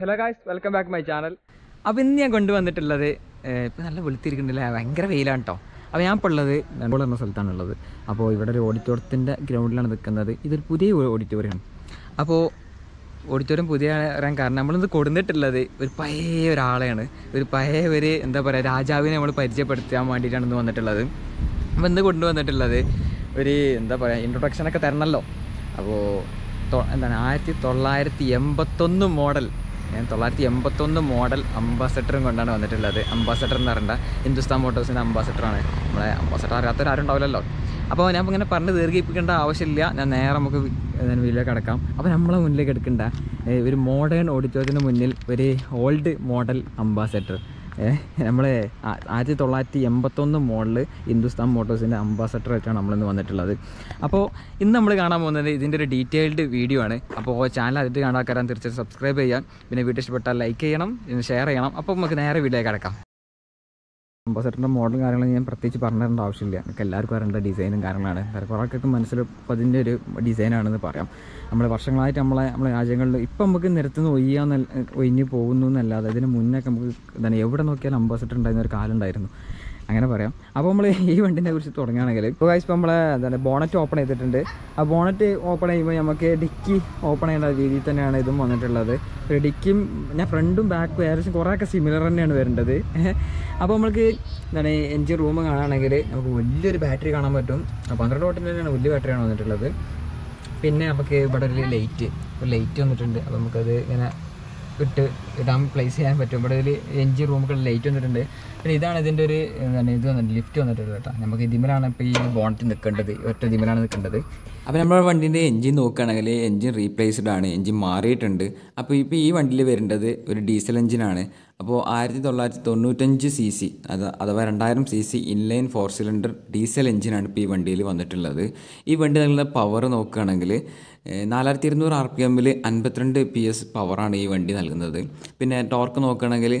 Hello guys welcome back my channel അപ്പോൾ ഇന്ന് ഞാൻ കൊണ്ടുവന്നിട്ടുള്ളത് ഇപ്പോൾ നല്ല വെളുത്തിരിക്കുന്നില്ല ഭയങ്കര വെയിലാണ് കേട്ടോ അപ്പോൾ ഞാൻ ഇപ്പോൾ ഉള്ളത് നെടുമ്പോൾ എന്ന സ്ഥലത്താണുള്ളത്. അപ്പോൾ ഇവിടെ ഒരു ഓഡിറ്റോറിയത്തിന്റെ ഗ്രൗണ്ടിലാണ് നിൽക്കുന്നത്. ഇതൊരു പുതിയ ഓഡിറ്റോറിയമാണ്. അപ്പോൾ ഓഡിറ്റോറിയം പുതിയ വരാൻ കാരണം നമ്മളിന്ന് കൊടുത്തിട്ടുള്ളത് ഒരു പഴയ ഒരാളെയാണ്. ഒരു പഴയ ഒരു എന്താ പറയുക രാജാവിനെ നമ്മൾ പരിചയപ്പെടുത്താൻ വേണ്ടിയിട്ടാണ് ഇന്ന് വന്നിട്ടുള്ളത്. അപ്പോൾ ഇന്ന് കൊണ്ടുവന്നിട്ടുള്ളത് ഒരു എന്താ പറയുക ഇൻട്രൊഡക്ഷനൊക്കെ തരണമല്ലോ അപ്പോൾ എന്താണ് ആയിരത്തി തൊള്ളായിരത്തി എൺപത്തൊന്ന് മോഡൽ ഞാൻ തൊള്ളായിരത്തി എൺപത്തൊന്ന് മോഡൽ അംബാസഡറും കൊണ്ടാണ് വന്നിട്ടുള്ളത്. അംബാസഡർ എന്ന് പറയേണ്ട ഹിന്ദുസ്ഥാൻ മോട്ടോഴ്സിന്റെ അംബാസഡറാണ് നമ്മളെ അംബാസഡർ അറിയാത്തവരാരും ഉണ്ടാവില്ലല്ലോ. അപ്പോൾ ഞാൻ ഇങ്ങനെ പറഞ്ഞ് ദീർഘിപ്പിക്കേണ്ട ആവശ്യമില്ല. ഞാൻ നേരെ നമുക്ക് വീട്ടിലേക്ക് കിടക്കാം. അപ്പോൾ നമ്മളെ മുന്നിലേക്ക് എടുക്കേണ്ട ഒരു മോഡേൺ ഓഡിറ്റോറിയത്തിന് മുന്നിൽ ഒരു ഓൾഡ് മോഡൽ അംബാസഡർ നമ്മൾ ആയിരത്തി തൊള്ളായിരത്തി എൺപത്തൊന്ന് മോഡൽ ഹിന്ദുസ്ഥാൻ മോട്ടോഴ്സിന്റെ അംബാസഡർ ആയിട്ടാണ് നമ്മളിന്ന് വന്നിട്ടുള്ളത്. അപ്പോൾ ഇന്ന് നമ്മൾ കാണാൻ പോകുന്നത് ഇതിന്റെ ഒരു ഡീറ്റെയിൽഡ് വീഡിയോ ആണ്. അപ്പോൾ ചാനൽ അതിട്ട് കാണാൻ തീർച്ചയായും സബ്സ്ക്രൈബ് ചെയ്യാം പിന്നെ വീഡിയോ ഇഷ്ടപ്പെട്ടാൽ ലൈക്ക് ചെയ്യണം പിന്നെ ഷെയർ ചെയ്യണം. അപ്പോൾ നമുക്ക് നേരെ വീഡിയോ കിടക്കാം. അംബാസഡറിന്റെ മോഡലും കാര്യങ്ങളും ഞാൻ പ്രത്യേകിച്ച് പറഞ്ഞു തരേണ്ട ആവശ്യമില്ല. നമുക്ക് എല്ലാവർക്കും അറിയേണ്ട ഡിസൈനും കാര്യങ്ങളാണ്. കുറേ ആൾക്കൊക്കെ മനസ്സിൽ അതിന്റെ ഒരു ഡിസൈനാണെന്ന് പറയാം. നമ്മൾ വർഷങ്ങളായിട്ട് നമ്മളെ നമ്മളെ രാജ്യങ്ങളിൽ ഇപ്പം നമുക്ക് നിരത്തുനിന്ന് ഒയ്യാന്ന് ഒഴിഞ്ഞ് പോകുന്നു എന്നല്ലാതെ ഇതിന് മുന്നൊക്കെ നമുക്ക് എന്താണ് എവിടെ നോക്കിയാലും അംബാസഡർ ഉണ്ടായിരുന്ന ഒരു കാലം ഉണ്ടായിരുന്നു അങ്ങനെ പറയാം. അപ്പോൾ നമ്മൾ ഈ വണ്ടിനെ കുറിച്ച് തുടങ്ങുകയാണെങ്കിൽ ഇപ്പോൾ കാശ് ഇപ്പോൾ നമ്മളെ എന്താണ് ബോണറ്റ് ഓപ്പൺ ചെയ്തിട്ടുണ്ട്. ആ ബോണറ്റ് ഓപ്പൺ ചെയ്യുമ്പോൾ നമുക്ക് ഡിക്കി ഓപ്പൺ ചെയ്യേണ്ട രീതിയിൽ തന്നെയാണ് ഇതും വന്നിട്ടുള്ളത്. ഡിക്കിയും ഞാൻ ഫ്രണ്ടും ബാക്കും ഏകദേശം കുറേയൊക്കെ സിമിലർ തന്നെയാണ് വരേണ്ടത്. അപ്പോൾ നമുക്ക് എന്താണ് എൻജിൻ റൂം കാണുകയാണെങ്കിൽ നമുക്ക് വലിയൊരു ബാറ്ററി കാണാൻ പറ്റും. പന്ത്രണ്ട് വോട്ടിന്റെ തന്നെയാണ് വലിയ ബാറ്ററിയാണ് വന്നിട്ടുള്ളത്. പിന്നെ നമുക്ക് ഇവിടെ ഒരു ലൈറ്റ് ഒരു ലൈറ്റ് വന്നിട്ടുണ്ട്. അപ്പോൾ നമുക്കത് ഇങ്ങനെ ഇട്ട് ഇടാൻ പ്ലേസ് ചെയ്യാൻ പറ്റും. ഇവിടെ ഒരു എൻജിൻ റൂമൊക്കെ ലൈറ്റ് വന്നിട്ടുണ്ട്. പിന്നെ ഇതാണ് ഇതിന്റെ ഒരു എന്താണ് ഇത് വന്നിട്ടുണ്ട് ലിഫ്റ്റ് വന്നിട്ടുള്ളത് കേട്ടോ. നമുക്ക് ഇതിമലാണ് ഇപ്പോൾ ഈ ബോണറ്റ് നിൽക്കേണ്ടത്. ഒറ്റ ഇതിമലാണ് നിൽക്കേണ്ടത്. അപ്പോൾ നമ്മുടെ വണ്ടീന്റെ എൻജിൻ നോക്കുകയാണെങ്കിൽ എൻജിൻ റീപ്ലേസ്ഡ് ആണ് എൻജിൻ മാറിയിട്ടുണ്ട്. അപ്പോൾ ഇപ്പോൾ ഈ വണ്ടിയിൽ വരേണ്ടത് ഒരു ഡീസൽ എൻജിനാണ് അപ്പോൾ ആയിരത്തി തൊള്ളായിരത്തി തൊണ്ണൂറ്റഞ്ച് സി സി അത് അഥവാ രണ്ടായിരം C C inline four cylinder diesel എൻജിനാണ് ഇപ്പോൾ ഈ വണ്ടിയിൽ വന്നിട്ടുള്ളത്. ഈ വണ്ടി നിങ്ങളുടെ പവർ നോക്കുകയാണെങ്കിൽ നാലായിരത്തി ഇരുന്നൂറ് ആർ പി എമ്മിൽ അൻപത്തിരണ്ട് പി എസ് പവറാണ് ഈ വണ്ടി നൽകുന്നത്. പിന്നെ ടോർക്ക് നോക്കുകയാണെങ്കിൽ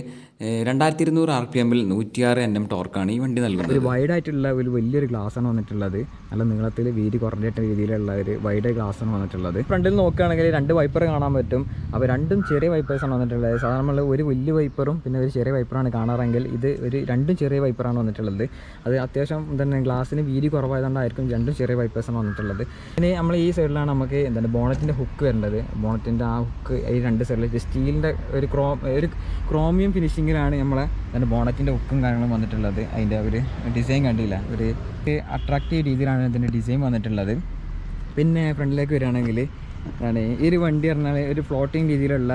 രണ്ടായിരത്തി ഇരുന്നൂറ് ആർ പി എമ്മിൽ നൂറ്റിയാറ് എൻ എം ടോർക്കാണ് ഈ വണ്ടി നൽകുന്നത്. ഒരു വൈഡ് ആയിട്ടുള്ള ഒരു വലിയൊരു ആണ് വന്നിട്ടുള്ളത്. നല്ല നീളത്തിൽ വീതി കുറഞ്ഞിട്ട രീതിയിലുള്ള ഒരു വൈഡ് ഗ്ലാസ് ആണ് വന്നിട്ടുള്ളത്. ഫ്രണ്ടിൽ നോക്കുകയാണെങ്കിൽ രണ്ട് വൈപ്പർ കാണാൻ പറ്റും. അപ്പോൾ രണ്ടും ചെറിയ വൈപ്പേഴ്സാണ് വന്നിട്ടുള്ളത്. സാധാരണ നമ്മൾ ഒരു വലിയ വൈപ്പറും പിന്നെ ഒരു ചെറിയ വൈപ്പറാണ് കാണാറെങ്കിൽ ഇത് ഒരു രണ്ടും ചെറിയ വൈപ്പറാണ് വന്നിട്ടുള്ളത്. അത് അത്യാവശ്യം തന്നെ ഗ്ലാസ്സിന് വീതി കുറവായതുകൊണ്ടായിരിക്കും രണ്ടും ചെറിയ വൈപ്പേഴ്സാണ് വന്നിട്ടുള്ളത്. പിന്നെ നമ്മൾ ഈ സൈഡിലാണ് നമുക്ക് എന്താണ് ബോണറ്റിന്റെ ഹുക്ക് വരേണ്ടത് ബോണറ്റിന്റെ ആ ഹുക്ക് ഈ രണ്ട് സൈഡിൽ സ്റ്റീലിന്റെ ഒരു ക്രോ ഒരു ക്രോമിയം ഫിനിഷിങ്ങിലാണ് നമ്മളെ അതിന്റെ ബോണറ്റിന്റെ ഉപ്പും കാര്യങ്ങളും വന്നിട്ടുള്ളത്. അതിന്റെ ഒരു ഡിസൈൻ കണ്ടില്ല. ഒരു അട്രാക്റ്റീവ് രീതിയിലാണ് ഇതിന്റെ ഡിസൈൻ വന്നിട്ടുള്ളത്. പിന്നെ ഫ്രണ്ടിലേക്ക് വരികയാണെങ്കിൽ ആണ് ഈ ഒരു വണ്ടി പറഞ്ഞാൽ ഒരു ഫ്ലോട്ടിങ് രീതിയിലുള്ള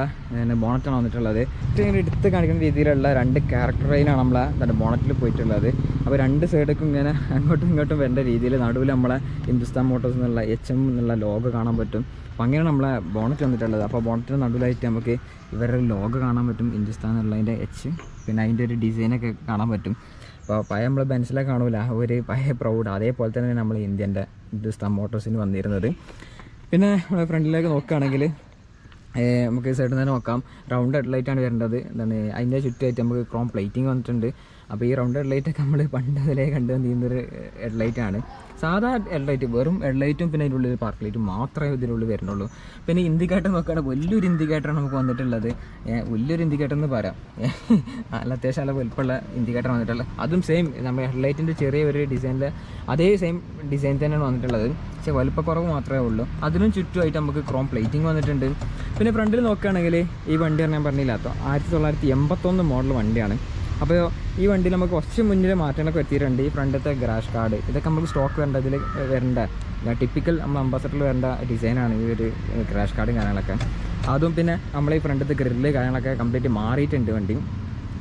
ബോണറ്റാണ് വന്നിട്ടുള്ളത്. ഏറ്റവും ഇങ്ങനെ എടുത്ത് കാണിക്കുന്ന രീതിയിലുള്ള രണ്ട് ക്യാരക്ടർ ലൈനാണ് നമ്മളെ എന്താണ് ബോണറ്റിൽ പോയിട്ടുള്ളത്. അപ്പോൾ രണ്ട് സൈഡിലേക്കും ഇങ്ങനെ അങ്ങോട്ടും ഇങ്ങോട്ടും വരേണ്ട രീതിയിൽ നടുവിൽ നമ്മളെ ഹിന്ദുസ്ഥാൻ മോട്ടോഴ്സ് എന്നുള്ള എച്ച് എം എന്നുള്ള ലോഗോ കാണാൻ പറ്റും. അപ്പോൾ അങ്ങനെയാണ് നമ്മളെ ബോണറ്റ് വന്നിട്ടുള്ളത്. അപ്പോൾ ബോണറ്റിന്റെ നടുവിലായിട്ട് നമുക്ക് ഇവരുടെ ലോഗോ കാണാൻ പറ്റും. ഹിന്ദുസ്ഥാൻ എന്നുള്ളതിന്റെ എച്ച് പിന്നെ അതിന്റെ ഒരു ഡിസൈനൊക്കെ കാണാൻ പറ്റും. അപ്പോൾ പഴയ നമ്മൾ ബെൻസിലെ കാണൂല. ഒരു പഴയ പ്രൗഡ് അതേപോലെ തന്നെ നമ്മൾ ഇന്ത്യന്റെ ഹിന്ദുസ്ഥാൻ മോട്ടോഴ്സിന് വന്നിരുന്നത്. പിന്നെ നമ്മുടെ ഫ്രണ്ടിലേക്ക് നോക്കുകയാണെങ്കിൽ നമുക്ക് സൈഡിൽ നിന്ന് നോക്കാം. റൗണ്ട് ഹെഡ് ഹെഡ്ലൈറ്റാണ് വരേണ്ടത്. എന്താണ് അതിന്റെ ചുറ്റുമായിട്ട് നമുക്ക് ക്രോം പ്ലേറ്റിംഗ് വന്നിട്ടുണ്ട്. അപ്പോൾ ഈ റൗണ്ട് ഹെഡ്ലൈറ്റൊക്കെ നമ്മൾ പണ്ട് അതിലേ കണ്ടു നീന്തൊരു ഹെഡ്ലൈറ്റാണ് സാധാ ഹെഡ്ലൈറ്റ് വെറും ഹെഡ്ലൈറ്റും പിന്നെ അതിന്റെ പാർക്ക് ലൈറ്റും മാത്രമേ ഇതിനുള്ളിൽ വരുന്നുള്ളൂ. പിന്നെ ഇൻഡിക്കേറ്റർ നോക്കുകയാണെങ്കിൽ വലിയൊരു ഇൻഡിക്കേറ്ററാണ് നമുക്ക് വന്നിട്ടുള്ളത്. വലിയൊരു ഇൻഡിക്കേറ്റർ എന്ന് പറയാം. നല്ല അത്യാവശ്യം നല്ല വലുപ്പമുള്ള ഇൻഡിക്കേറ്റർ വന്നിട്ടുള്ളത്. അതും സെയിം നമ്മുടെ ഹെഡ്ലൈറ്റിന്റെ ചെറിയ ഒരു ഡിസൈനിൽ അതേ സെയിം ഡിസൈൻ തന്നെയാണ് വന്നിട്ടുള്ളത്. പക്ഷേ വലുപ്പക്കുറവ് മാത്രമേ ഉള്ളൂ. അതിനും ചുറ്റുമായിട്ട് നമുക്ക് ക്രോം പ്ലേറ്റിംഗ് വന്നിട്ടുണ്ട്. പിന്നെ ഫ്രണ്ടിൽ നോക്കുകയാണെങ്കിൽ ഈ വണ്ടി ഞാൻ പറഞ്ഞില്ലാത്ത ആയിരത്തി തൊള്ളായിരത്തി എൺപത്തൊന്ന് മോഡൽ വണ്ടിയാണ്. അപ്പോൾ ഈ വണ്ടി നമുക്ക് കുറച്ച് മുന്നിൽ മാറ്റങ്ങളൊക്കെ എത്തിയിട്ടുണ്ട് ഈ ഫ്രണ്ടത്തെ ഗ്രാഷ് കാർഡ് ഇതൊക്കെ നമുക്ക് സ്റ്റോക്ക് വരേണ്ട ഇതിൽ വരേണ്ട. ടിപ്പിക്കൽ നമ്മൾ അംബാസഡറിൽ വരേണ്ട ഡിസൈനാണ് ഈ ഒരു ക്രാഷ് കാർഡും കാര്യങ്ങളൊക്കെ. അതും പിന്നെ നമ്മൾ ഈ ഫ്രണ്ടത്തെ ഗ്രില്ല് കാര്യങ്ങളൊക്കെ കംപ്ലീറ്റ് മാറിയിട്ടുണ്ട് വണ്ടി.